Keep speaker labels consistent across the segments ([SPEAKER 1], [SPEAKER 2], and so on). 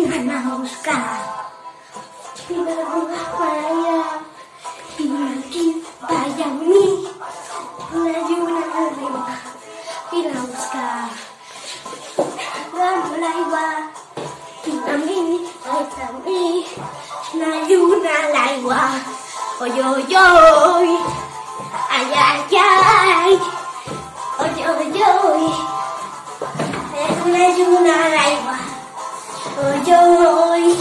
[SPEAKER 1] vine a buscar. Vine a para allá. Vine aquí, vaya a mí. La lluna arriba. Vine a buscar. Dando la igual. Vine a mí, vaya a mí. La lluna la igual. Oy, oy, oy. Ay, ay, ay. Oy, oy, oy. Es una lluna la igual. Oy, oy.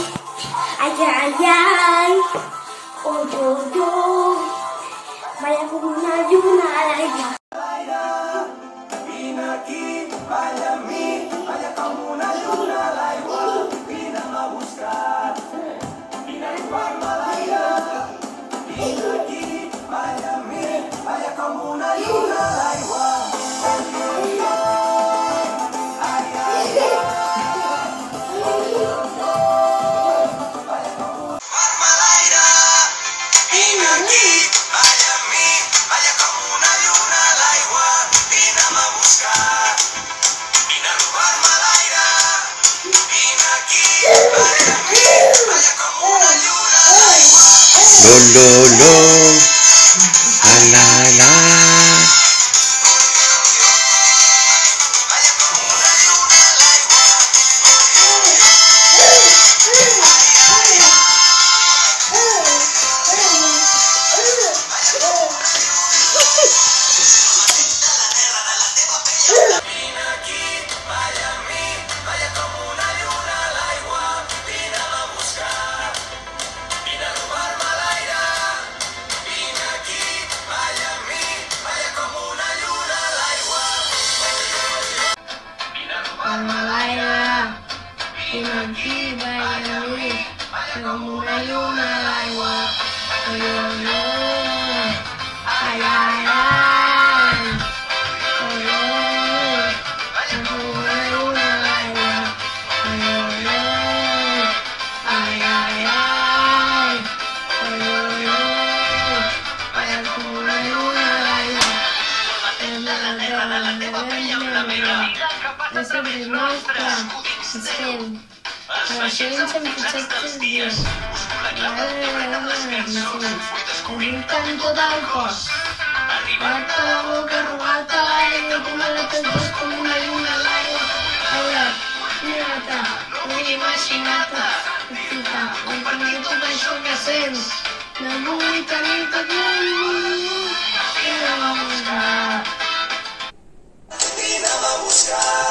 [SPEAKER 1] Ay, ay, ay. Oy, oy, oy. Vaya con una igual.
[SPEAKER 2] Lo, lo, lo.
[SPEAKER 1] Oi, oi, oi, ai, ai, ai. Oi, oi, com una a oi, vaya com una lluna a la terra, de la teva pell amb la meva. La sempre és nostra, estem. A la tot cos. Boca, l'aigua, com com una lluna a l'aigua. Aura, mira-te, no imagina't, petita, encara tot això que sents. No vull tenir-te lluny.
[SPEAKER 3] Vine'm a buscar, vine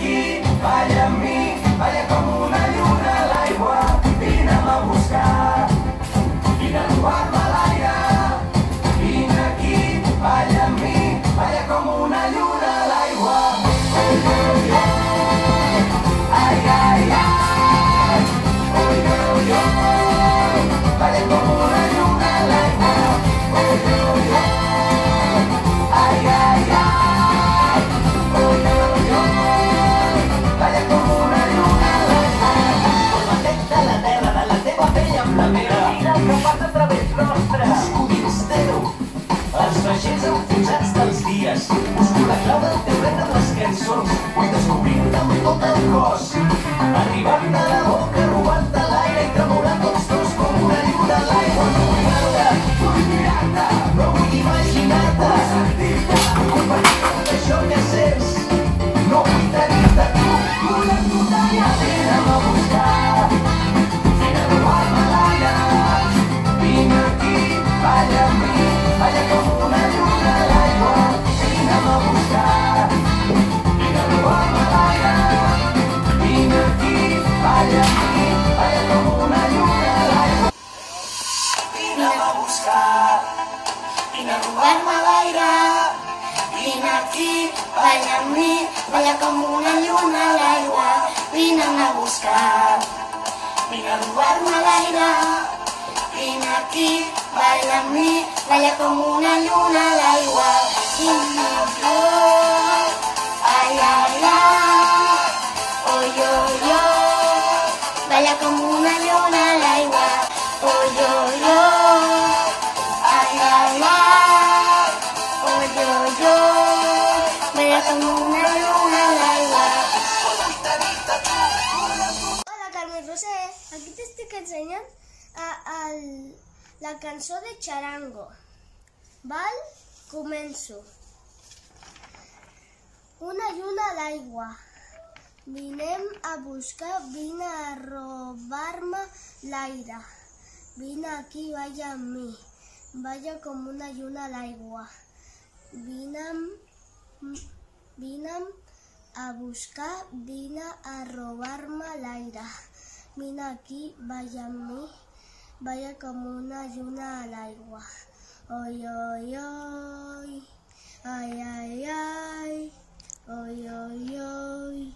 [SPEAKER 3] aquí, balla amb mi, balla com una lluna a l'aigua. Vine'm a buscar, vine a robar-me l'aire. Vine aquí, balla amb mi, balla com una lluna a l'aigua. Els vaixells enfonsats dels dies. Busco la clau del teu regne en les cançons. Vull descobrir-te amb tot el cos. Arribant-te a la boca, robant-te l'aire i tremolant tots dos com una lluna a l'aigua. No vull veure, vull mirar-te, no vull imaginar-te. Sentir-te, compartir tot això que sents. No vull tenir-te tu, volem-te allà. Vine'm a buscar, vine a robar-me l'aire. Vine aquí, balla balla mi, balla com una lluna a l'aigua, vine a buscar. Vine a robar-me l'aire, vine aquí, balla amb mi, balla com una lluna a l'aigua, vine a flor. Ai, ai, ai, oi, oi, oi, balla com una lluna a l'aigua, oi, oi, oi,
[SPEAKER 1] Carmen José. Aquí t'estic ensenyant a, a, la cançó de Charango. Val? Començo. Una lluna a l'aigua. Vinem a buscar, vine a robar-me l'aire. Vine aquí, vaya amb mi. Vaya com una lluna a l'aigua. Vine'm, vine'm a buscar, vine a robar-me l'aire. Vine aquí, vaya amb mi, vaya com una lluna a l'aigua. Oi, oi, oi, ai, ai, ai, oi, oi, oi,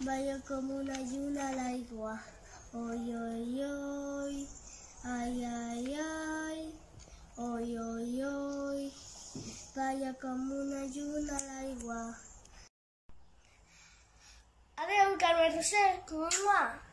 [SPEAKER 1] vaya com una lluna a l'aigua. Oi, oi, oi, ai, ai, ai, oi, oi, oi, vaya com una lluna a l'aigua. Adéu, Carme Roser, com va?